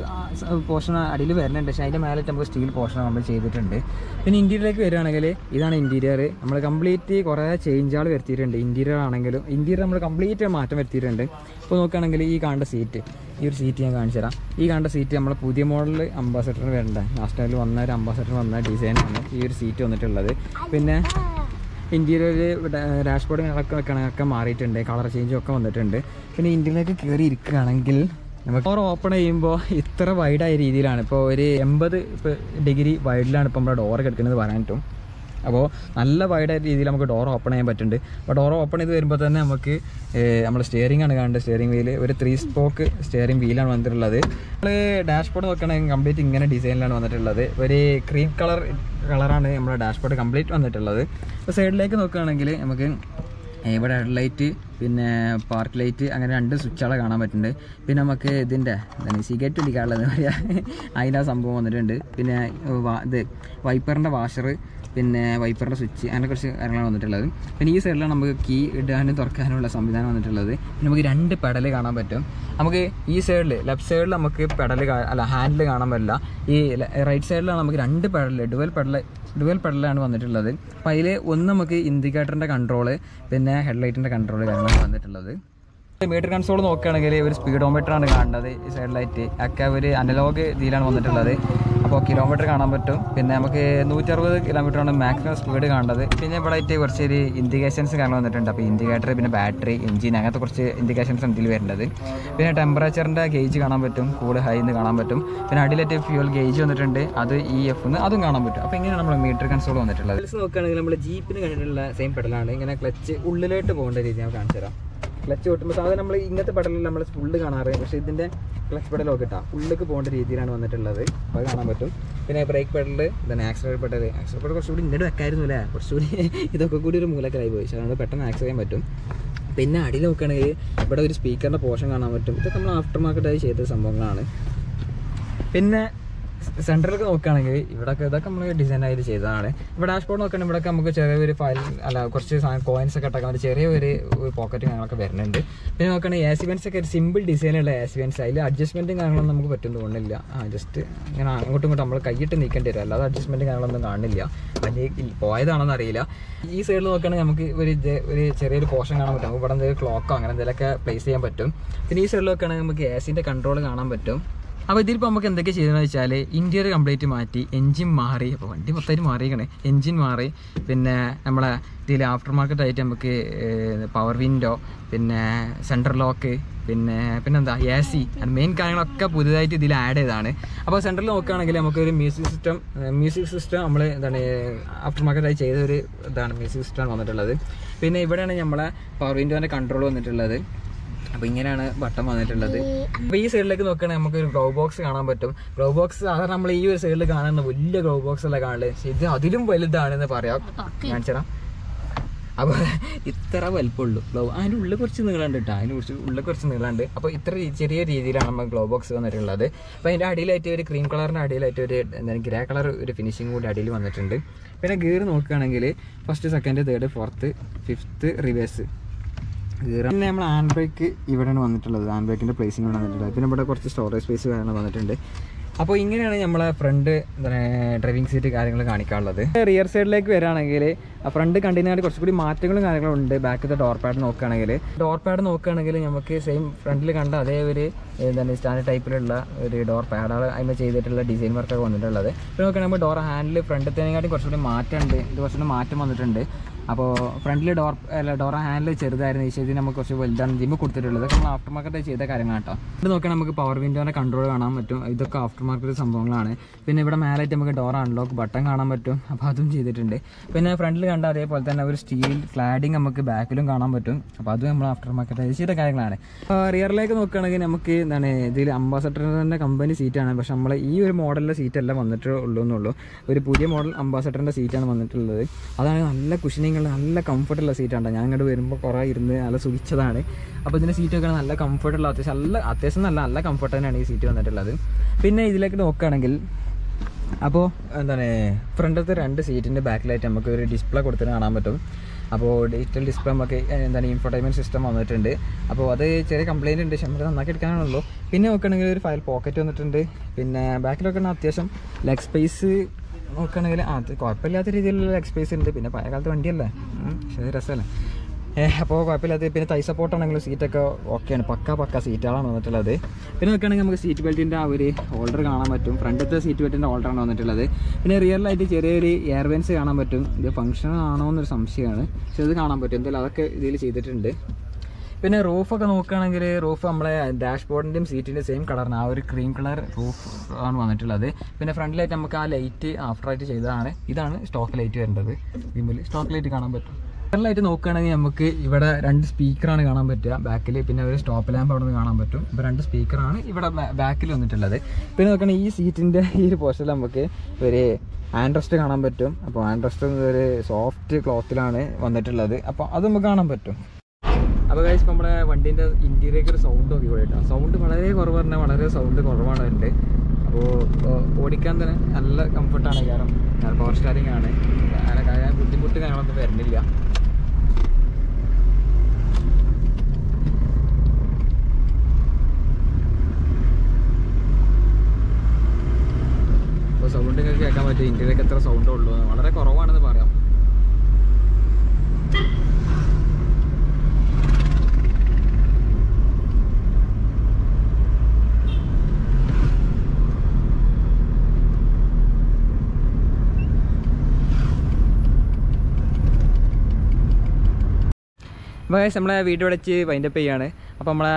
പോർഷൻ അടിയിൽ വരുന്നുണ്ട്. പക്ഷേ അതിന്റെ മേലെ നമുക്ക് സ്റ്റീൽ പോർഷൻ നമ്മൾ ചെയ്തിട്ടുണ്ട്. പിന്നെ ഇന്റീരിയറിലേക്ക് വരികയാണെങ്കിൽ ഇതാണ് ഇന്റീരിയർ നമ്മൾ കംപ്ലീറ്റ് കുറേ ചേഞ്ചുകൾ വരുത്തിയിട്ടുണ്ട്. ഇന്റീരിയർ ആണെങ്കിലും ഇന്റീരിയർ നമ്മൾ കംപ്ലീറ്റ് മാറ്റം വരുത്തിയിട്ടുണ്ട്. ഇപ്പോൾ നോക്കുകയാണെങ്കിൽ ഈ കാണേണ്ട സീറ്റ് ഈ ഒരു സീറ്റ് ഞാൻ കാണിച്ചു തരാം. ഈ കണ്ട സീറ്റ് നമ്മൾ പുതിയ മോഡൽ അംബാസഡറിന് വരേണ്ട. ടൈമിൽ വന്ന ഒരു അംബാസഡറിന് വന്ന ഡിസൈനാണ് ഈ ഒരു സീറ്റ് വന്നിട്ടുള്ളത്. പിന്നെ ഇന്റീരിയർ ഡാഷ്ബോർഡ് വെക്കണമൊക്കെ മാറിയിട്ടുണ്ട് കളർ ചേഞ്ചും ഒക്കെ വന്നിട്ടുണ്ട്. പിന്നെ ഇന്ത്യയിലേക്ക് കയറി ഇരിക്കുകയാണെങ്കിൽ നമുക്ക് ഡോർ ഓപ്പൺ ചെയ്യുമ്പോൾ ഇത്ര വൈഡായ രീതിയിലാണ്. ഇപ്പോൾ ഒരു എൺപത് ഡിഗ്രി വൈഡിലാണ് ഇപ്പോൾ നമ്മുടെ ഡോർ കിടക്കുന്നത് പറയാനിട്ടും അപ്പോൾ നല്ല വൈഡായ രീതിയിൽ നമുക്ക് ഡോർ ഓപ്പൺ ചെയ്യാൻ പറ്റുന്നുണ്ട്. അപ്പോൾ ഡോർ ഓപ്പൺ ചെയ്ത് വരുമ്പോൾ തന്നെ നമുക്ക് നമ്മൾ സ്റ്റിയറിംഗ് ആണ് കാണേണ്ടത്. സ്റ്റിയറിംഗ് വീൽ ഒരു ത്രീ സ്പോക്ക് സ്റ്റിയറിംഗ് വീലാണ് വന്നിട്ടുള്ളത്. നമ്മൾ ഡാഷ്ബോർഡ് നോക്കുകയാണെങ്കിൽ കംപ്ലീറ്റ് ഇങ്ങനെ ഡിസൈനിലാണ് വന്നിട്ടുള്ളത്. ഒരു ക്രീം കളർ കളറാണ് നമ്മുടെ ഡാഷ്ബോർഡ് കംപ്ലീറ്റ് വന്നിട്ടുള്ളത്. അപ്പോൾ സൈഡിലേക്ക് നോക്കുകയാണെങ്കിൽ നമുക്ക് ഇവിടെ ലൈറ്റ് പിന്നെ പാർക്ക് ലൈറ്റ് അങ്ങനെ രണ്ട് സ്വിച്ചുകളെ കാണാൻ പറ്റുന്നുണ്ട്. പിന്നെ നമുക്ക് ഇതിന്റെ എന്താണ് സിഗരറ്റ് അടിക്കാനുള്ളത് പറയാ. അതിന്റെ സംഭവം വന്നിട്ടുണ്ട്. പിന്നെ ഇത് വൈപ്പറിന്റെ വാഷർ പിന്നെ വൈപ്പറിന്റെ സ്വിച്ച് അങ്ങനെ കുറച്ച് കാര്യങ്ങളാണ് വന്നിട്ടുള്ളത്. പിന്നെ ഈ സൈഡിലാണ് നമുക്ക് കീ ഇടാനും തുറക്കാനുള്ള സംവിധാനം വന്നിട്ടുള്ളത്. പിന്നെ നമുക്ക് രണ്ട് പെഡൽ കാണാൻ പറ്റും. നമുക്ക് ഈ സൈഡിൽ ലെഫ്റ്റ് സൈഡിൽ നമുക്ക് പെഡൽ അല്ല ഹാൻഡിൽ കാണാൻ പറ്റില്ല. ഈ റൈറ്റ് സൈഡിലാണ് നമുക്ക് രണ്ട് പെഡൽ ഡുവൽ പെഡൽ ഡുവൽ പെഡലാണ് വന്നിട്ടുള്ളത്. അപ്പോൾ അതിൽ ഒന്ന് നമുക്ക് ഇൻഡിക്കേറ്ററിന്റെ കൺട്രോൾ പിന്നെ ഹെഡ്ലൈറ്റിന്റെ കൺട്രോൾ കാര്യങ്ങളാണ് വന്നിട്ടുള്ളത്. മീറ്റർ കൺസോൾ നോക്കുകയാണെങ്കിൽ ഒരു സ്പീഡോമീറ്ററാണ് കാണുന്നത് ഈ സൈഡിലായിട്ട് ഒക്കെ ഒരു അനലോഗ് ഇതിലാണ് വന്നിട്ടുള്ളത്. അപ്പോൾ കിലോമീറ്റർ കാണാൻ പറ്റും. പിന്നെ നമുക്ക് നൂറ്റി അറുപത് കിലോമീറ്ററാണ് മാക്സിമം സ്പീഡ് കാണേണ്ടത്. പിന്നെ ഇവിടെ ആയിട്ട് കുറച്ച് ഒരു ഇൻഡിക്കേഷൻസ് കാണാൻ വന്നിട്ടുണ്ട്. അപ്പോൾ ഇൻഡിക്കേറ്റർ പിന്നെ ബാറ്ററി എഞ്ചിൻ അങ്ങനത്തെ കുറച്ച് ഇൻഡിക്കേഷൻസ് ഇതിൽ വരേണ്ടത്. പിന്നെ ടെമ്പറേച്ചറിന്റെ ഗേജ് കാണാൻ പറ്റും. കൂട് ഹൈ എന്ന് കാണാൻ പറ്റും. പിന്നെ അടിയിലായിട്ട് ഫ്യൂൽ ഗേജ് വന്നിട്ടുണ്ട്. അത് ഇ എഫ് എന്ന് അതും കാണാൻ പറ്റും. അപ്പോൾ ഇങ്ങനെയാണ് നമ്മൾ മീറ്റർ കൺസോൾ വന്നിട്ടുള്ളത്. നോക്കുകയാണെങ്കിൽ നമ്മൾ ജീപ്പിന് കണ്ടിട്ടുള്ള സെയിം പെടലാണ് ഇങ്ങനെ ക്ലച്ച് ഉള്ളിലോട്ട് പോകേണ്ട രീതി ഞാൻ കാണിച്ചു തരാം ക്ലച്ച് ഓട്ടുമ്പോൾ സാധാരണ നമ്മൾ ഇങ്ങനത്തെ പെടലിൽ നമ്മൾ ഫുള്ള് കാണാറ്. പക്ഷേ ഇതിന്റെ ക്ലച്ച് പെടലൊക്കെ കിട്ടാം ഉള്ളിലേക്ക് പോകേണ്ട രീതിയിലാണ് വന്നിട്ടുള്ളത്. അപ്പോൾ കാണാൻ പറ്റും. പിന്നെ ബ്രേക്ക് പെടൽ ഇതാണ് ആക്സിലേറ്റർ പെടൽ ആക്സിലേറ്റർ പെടൽ കുറച്ചുകൂടി ഇങ്ങോട്ട് വെക്കായിരുന്നു അല്ലേ? കുറച്ചുകൂടി ഇതൊക്കെ കൂടി ഒരു മൂലക്കലായി പോയി. പക്ഷേ അതുകൊണ്ട് പെട്ടെന്ന് ആക്സ് ചെയ്യാൻ പറ്റും. പിന്നെ അടിയിൽ നോക്കുകയാണെങ്കിൽ ഇവിടെ ഒരു സ്പീക്കറിന്റെ പോർഷൻ കാണാൻ പറ്റും. ഇതൊക്കെ നമ്മൾ ആഫ്റ്റർ മാർക്കറ്റായി ചെയ്ത സംഭവങ്ങളാണ്. പിന്നെ സെൻട്രലൊക്കെ നോക്കുകയാണെങ്കിൽ ഇവിടെയൊക്കെ ഇതൊക്കെ നമ്മൾ ഡിസൈൻ ആയിട്ട് ചെയ്തതാണ്. ഇവിടെ ഡാഷ്ബോർഡ് നോക്കുകയാണെങ്കിൽ ഇവിടെ നമുക്ക് ചെറിയൊരു ഫയൽ അല്ല കുറച്ച് സാധനം കോയിൻസ് ഒക്കെ ഇട്ടൊക്കെ ഒരു ചെറിയൊരു പോക്കറ്റ് കാര്യങ്ങളൊക്കെ വരുന്നുണ്ട്. പിന്നെ നോക്കുകയാണെങ്കിൽ എ സി വെൻസ് ഒക്കെ ഒരു സിമ്പിൾ ഡിസൈനുള്ള എ സി വെൻസ് അതിൽ അഡ്ജസ്റ്റ്മെന്റും കാര്യങ്ങളൊന്നും നമുക്ക് പറ്റും തോന്നുന്നില്ല. ജസ്റ്റ് ഇങ്ങനെ അങ്ങോട്ടും ഇങ്ങോട്ടും നമ്മൾ കൈയിട്ട് നീക്കേണ്ടി വരും. അല്ലാതെ അഡ്ജസ്റ്റ്മെന്റും കാര്യങ്ങളൊന്നും കാണില്ല അല്ലെങ്കിൽ പോയതാണെന്ന് അറിയില്ല. ഈ സൈഡിൽ നോക്കുകയാണെങ്കിൽ നമുക്ക് ഒരു ഒരു ചെറിയൊരു പോർഷൻ കാണാൻ പറ്റും. നമുക്ക് ഇവിടെ എന്തെങ്കിലും ക്ലോക്കോ അങ്ങനെ എന്തെങ്കിലുമൊക്കെ പ്ലേസ് ചെയ്യാൻ പറ്റും. പിന്നെ ഈ സൈഡിൽ നോക്കുകയാണെങ്കിൽ നമുക്ക് എ സിന്റെ കൺട്രോൾ കാണാൻ പറ്റും. അപ്പോൾ ഇതിലിപ്പോൾ നമുക്ക് എന്തൊക്കെ ചെയ്തതെന്ന് വെച്ചാൽ ഇന്റീരിയർ കംപ്ലീറ്റ് മാറ്റി. എൻജിൻ മാറി. അപ്പോൾ വണ്ടി മൊത്തമായിട്ട് മാറിയിരിക്കണേ. എൻജിൻ മാറി. പിന്നെ നമ്മളെ ഇതിൽ ആഫ്റ്റർ മാർക്കറ്റ് ആയിട്ട് നമുക്ക് പവർ വിൻഡോ പിന്നെ സെൻട്രൽ ലോക്ക് പിന്നെ പിന്നെന്താ? എ സി മെയിൻ കാര്യങ്ങളൊക്കെ പുതുതായിട്ട് ഇതിൽ ആഡ് ചെയ്താണ് അപ്പോൾ സെൻട്രൽ നോക്കുകയാണെങ്കിൽ നമുക്കൊരു മ്യൂസിക് സിസ്റ്റം മ്യൂസിക് സിസ്റ്റം നമ്മൾ എന്താണ് ആഫ്റ്റർ മാർക്കറ്റായി ചെയ്ത ഒരു ഇതാണ്. മ്യൂസിക് സിസ്റ്റമാണ് വന്നിട്ടുള്ളത്. പിന്നെ ഇവിടെയാണ് നമ്മളെ പവർ വിൻഡോന്റെ കൺട്രോൾ വന്നിട്ടുള്ളത്. അപ്പോൾ ഇങ്ങനെയാണ് ബട്ടൺ വന്നിട്ടുള്ളത്. അപ്പൊ ഈ സൈഡിലേക്ക് നോക്കുകയാണെങ്കിൽ നമുക്ക് ഒരു ഗ്ലോ ബോക്സ് കാണാൻ പറ്റും. ഗ്ലോ ബോക്സ് സാധാരണ നമ്മൾ ഈ ഒരു സൈഡിൽ കാണുന്ന വലിയ ഗ്ലോ ബോക്സ് അല്ല കാണുന്നത് ഇത് അതിലും വലുതാണെന്ന് പറയാം. കാണിച്ചാ അപ്പോൾ ഇത്ര വലുപ്പമുള്ളൂ. ഗ്ലോ അതിന്റെ ഉള്ളിൽ കുറച്ച് നീളമുണ്ട് കേട്ടോ അതിന് കുറച്ച് ഉള്ളിൽ കുറച്ച് നീളമുണ്ട്. അപ്പോൾ ഇത്ര ചെറിയ രീതിയിലാണ് നമ്മൾ ഗ്ലോ ബോക്സ് വന്നിട്ടുള്ളത്. അപ്പോൾ അതിന്റെ അടിയിലായിട്ട് ഒരു ക്രീം കളറിന്റെ അടിയിലായിട്ട് ഒരു എന്താണ് ഗ്രേ കളർ ഒരു ഫിനിഷിംഗ് കൂടി അടിയിൽ വന്നിട്ടുണ്ട്. പിന്നെ ഗിയർ നോക്കുകയാണെങ്കിൽ first second third fourth fifth reverse പിന്നെ നമ്മൾ ഹാൻഡ് ബ്രേക്ക് ഇവിടെയാണ് വന്നിട്ടുള്ളത്. ഹാൻഡ് ബ്രേക്കിന്റെ പ്ലേസിംഗ് ആണ് വന്നിട്ടുള്ളത്. പിന്നെ ഇവിടെ കുറച്ച് സ്റ്റോറേജ് സ്പേസ് കാര്യങ്ങൾ വന്നിട്ടുണ്ട്. അപ്പോൾ ഇങ്ങനെയാണ് നമ്മൾ ഫ്രണ്ട് ഡ്രൈവിംഗ് സീറ്റ് കാര്യങ്ങൾ കാണിക്കാനുള്ളത്. റിയർ സൈഡിലേക്ക് വരികയാണെങ്കിൽ ഫ്രണ്ട് കണ്ടിന്യൂയായിട്ട് കുറച്ചുകൂടി മാറ്റങ്ങളും കാര്യങ്ങളും ഉണ്ട്. ബാക്കിലത്തെ ഡോർ പാഡ് നോക്കുകയാണെങ്കിൽ ഡോർ പാഡ് നോക്കുകയാണെങ്കിൽ നമുക്ക് സെയിം ഫ്രണ്ടിൽ കണ്ട അതേ ഒരു എന്താണ് സ്റ്റാൻഡേർഡ് ടൈപ്പിലുള്ള ഒരു ഡോർ പാഡാണ് അതിന് ചെയ്തിട്ടുള്ള ഡിസൈൻ വർക്കൊക്കെ വന്നിട്ടുള്ളത്. ഇപ്പോൾ നോക്കുകയാണെങ്കിൽ ഡോർ ഹാൻഡിൽ ഫ്രണ്ടിലത്തേക്കാട്ടി കുറച്ചുകൂടി മാറ്റമുണ്ട് ഇത് കുറച്ചുകൂടി മാറ്റം വന്നിട്ടുണ്ട്. അപ്പോൾ ഫ്രണ്ടിൽ ഡോർ അല്ല ഡോർ ഹാൻഡിൽ ചെറുതായിരുന്നു. ഈ ശരി നമുക്ക് കുറച്ച് വലുതാണ്. ജിമ്മ് കൊടുത്തിട്ടുള്ളത്. നമ്മൾ ആഫ്റ്റർ മാർക്കറ്റ് ചെയ്ത കാര്യങ്ങളാണ് കേട്ടോ. ഇത് നോക്കിയാൽ നമുക്ക് പവർ വിൻഡോന്റെ കൺട്രോൾ കാണാൻ പറ്റും. ഇതൊക്കെ ആഫ്റ്റർ മാർക്കറ്റ് സംഭവങ്ങളാണ്. പിന്നെ ഇവിടെ മേലായിട്ട് നമുക്ക് ഡോർ അൺലോക്ക് ബട്ടൺ കാണാൻ പറ്റും. അപ്പോൾ അതും ചെയ്തിട്ടുണ്ട്. പിന്നെ ഫ്രണ്ടിൽ കണ്ട അതേപോലെ തന്നെ ഒരു സ്റ്റീൽ ക്ലാഡിങ് നമുക്ക് ബാക്കിലും കാണാൻ പറ്റും. അപ്പോൾ അതും നമ്മൾ ആഫ്റ്റർ മാർക്കറ്റ് ചെയ്ത കാര്യങ്ങളാണ്. റിയറിലേക്ക് നോക്കുകയാണെങ്കിൽ നമുക്ക് എന്താണ് ഇതിൽ അംബാസഡറിന്റെ കമ്പനി സീറ്റാണ് പക്ഷെ നമ്മൾ ഈ ഒരു മോഡലിലെ സീറ്റല്ല വന്നിട്ടുള്ളൂ എന്നുള്ളൂ. ഒരു പുതിയ മോഡൽ അംബാസഡറിന്റെ സീറ്റാണ് വന്നിട്ടുള്ളത്. അതാണ് നല്ല കുഷനിങ് നല്ല കംഫർട്ടുള്ള സീറ്റാണ് ഞാൻ ഇങ്ങോട്ട് വരുമ്പോൾ കുറേ ഇരുന്ന് നല്ല സുഖിച്ചതാണ്. അപ്പോൾ ഇതിന്റെ സീറ്റൊക്കെ നല്ല കംഫർട്ടുള്ള അത്യാവശ്യം നല്ല അത്യാവശ്യം നല്ല നല്ല കംഫർട്ട് തന്നെയാണ് ഈ സീറ്റ് വന്നിട്ടുള്ളത്. പിന്നെ ഇതിലേക്ക് നോക്കുകയാണെങ്കിൽ അപ്പോൾ എന്താണ് ഫ്രണ്ടത്തെ രണ്ട് സീറ്റിന്റെ ബാക്കിലായിട്ട് നമുക്ക് ഒരു ഡിസ്പ്ലേ കൊടുത്തിട്ട് കാണാൻ പറ്റും. അപ്പോൾ ഡിജിറ്റൽ ഡിസ്പ്ലേ നമുക്ക് എന്താണ് ഇൻഫർടൈൻമെന്റ് സിസ്റ്റം വന്നിട്ടുണ്ട്. അപ്പോൾ അത് ചെറിയ കംപ്ലയിന്റ് ഉണ്ട് പക്ഷെ നമുക്ക് നന്നാക്കി എടുക്കാനുള്ളൂ പിന്നെ നോക്കുകയാണെങ്കിൽ ഒരു ഫയൽ പോക്കറ്റ് വന്നിട്ടുണ്ട്. പിന്നെ ബാക്കിലൊക്കെ അത്യാവശ്യം ലെഗ് സ്പേസ് നോക്കുകയാണെങ്കിൽ അത് കുഴപ്പമില്ലാത്ത രീതിയിലുള്ള എക്സ്പേസ് ഉണ്ട്. പിന്നെ പഴയ കാലത്ത് വണ്ടിയല്ലേ പക്ഷേ അത് രസമല്ലേ? അപ്പോൾ കുഴപ്പമില്ലാത്ത പിന്നെ തൈ സപ്പോർട്ട് ആണെങ്കിലും സീറ്റൊക്കെ ഓക്കെയാണ് പക്ക പക്ക സീറ്റുകളാണ് വന്നിട്ടുള്ളത്. പിന്നെ നോക്കുകയാണെങ്കിൽ നമുക്ക് സീറ്റ് ബെൽറ്റിന്റെ ആ ഒരു ഹോൾഡർ കാണാൻ പറ്റും. ഫ്രണ്ടത്തെ സീറ്റ് ബെൽറ്റിന്റെ ഹോൾഡറാണ് വന്നിട്ടുള്ളത്. പിന്നെ റിയറിലായിട്ട് ചെറിയൊരു എയർവെൻസ് കാണാൻ പറ്റും. ഇത് ഫംഗ്ഷൻ ആണോ എന്നൊരു സംശയമാണ്. പക്ഷെ ഇത് കാണാൻ പറ്റും. എന്തായാലും അതൊക്കെ ഇതിൽ ചെയ്തിട്ടുണ്ട്. പിന്നെ റൂഫ് ഒക്കെ നോക്കുകയാണെങ്കിൽ റൂഫ് നമ്മളെ ഡാഷ്ബോർഡിന്റെയും സീറ്റിന്റെ സെയിം കളറാണ് ആ ഒരു ക്രീം കളർ റൂഫ് ആണ് വന്നിട്ടുള്ളത്. പിന്നെ ഫ്രണ്ടിലായിട്ട് നമുക്ക് ആ ലൈറ്റ് ആഫ്റ്ററായിട്ട് ചെയ്തതാണ്. ഇതാണ് സ്റ്റോക്ക് ലൈറ്റ് വരേണ്ടത് ഇതിൽ സ്റ്റോക്ക് ലൈറ്റ് കാണാൻ പറ്റും. ഫ്രണ്ടിലായിട്ട് നോക്കുകയാണെങ്കിൽ നമുക്ക് ഇവിടെ രണ്ട് സ്പീക്കറാണ് കാണാൻ പറ്റുക. ബാക്കിൽ പിന്നെ ഒരു സ്റ്റോപ്പ് ലാമ്പ് അവിടെ നിന്ന് കാണാൻ പറ്റും. ഇപ്പോൾ രണ്ട് സ്പീക്കറാണ് ഇവിടെ ബാക്കിൽ വന്നിട്ടുള്ളത്. പിന്നെ നോക്കുകയാണെങ്കിൽ ഈ സീറ്റിന്റെ ഈ ഒരു പോർഷനിൽ നമുക്ക് ഒരു ആൻഡ്രസ്റ്റ് കാണാൻ പറ്റും. അപ്പോൾ ആൻഡ്രസ്റ്റ് ഒരു സോഫ്റ്റ് ക്ലോത്തിലാണ് വന്നിട്ടുള്ളത്. അപ്പോൾ അത് നമുക്ക് കാണാൻ പറ്റും. അപ്പോൾ കഴിച്ച് നമ്മുടെ വണ്ടീന്റെ ഇന്റീരിയർക്ക് ഒരു സൗണ്ട് നോക്കി കൂടെ സൗണ്ട് വളരെ കുറവ് പറഞ്ഞാൽ വളരെ സൗണ്ട് കുറവാണ് ഉണ്ട് അപ്പോൾ ഓടിക്കാൻ തന്നെ നല്ല കംഫർട്ടാണ് കാരണം പവർ സ്റ്റാരിങ് ആണ്. അങ്ങനെ കാര്യം ബുദ്ധിമുട്ട് കാര്യങ്ങളൊന്നും വരുന്നില്ല. അപ്പോൾ സൗണ്ട് കേൾക്കാൻ പറ്റും. ഇന്റീരിയർക്ക് എത്ര സൗണ്ടേ ഉള്ളൂ. വളരെ കുറവാണെന്ന് പറയാം. അപ്പോൾ ഗൈസ് നമ്മളെ വീട് അടച്ച് വൈൻഡപ്പ് ചെയ്യാണ് അപ്പോൾ നമ്മളെ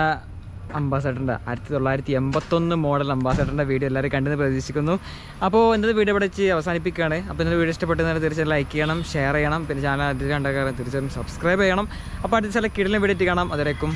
അംബാസഡറിന്റെ ആയിരത്തി തൊള്ളായിരത്തി എൺപത്തൊന്ന് മോഡൽ അംബാസഡറിന്റെ വീഡിയോ എല്ലാവരും കണ്ടെന്ന് പ്രതീക്ഷിക്കുന്നു. അപ്പോൾ ഇന്നത്തെ വീഡിയോ ഇവിടെ അവസാനിപ്പിക്കുകയാണ്. അപ്പോൾ ഇന്നത്തെ വീഡിയോ ഇഷ്ടപ്പെട്ടെന്നാൽ തീർച്ചയായും ലൈക്ക് ചെയ്യണം ഷെയർ ചെയ്യണം. പിന്നെ ചാനൽ ആദ്യം കണ്ടാൽ തീർച്ചയായും സബ്സ്ക്രൈബ് ചെയ്യണം. അപ്പോൾ അടുത്ത ചില കിടലും വീഡിയോ കാണാം. അതിലേക്കും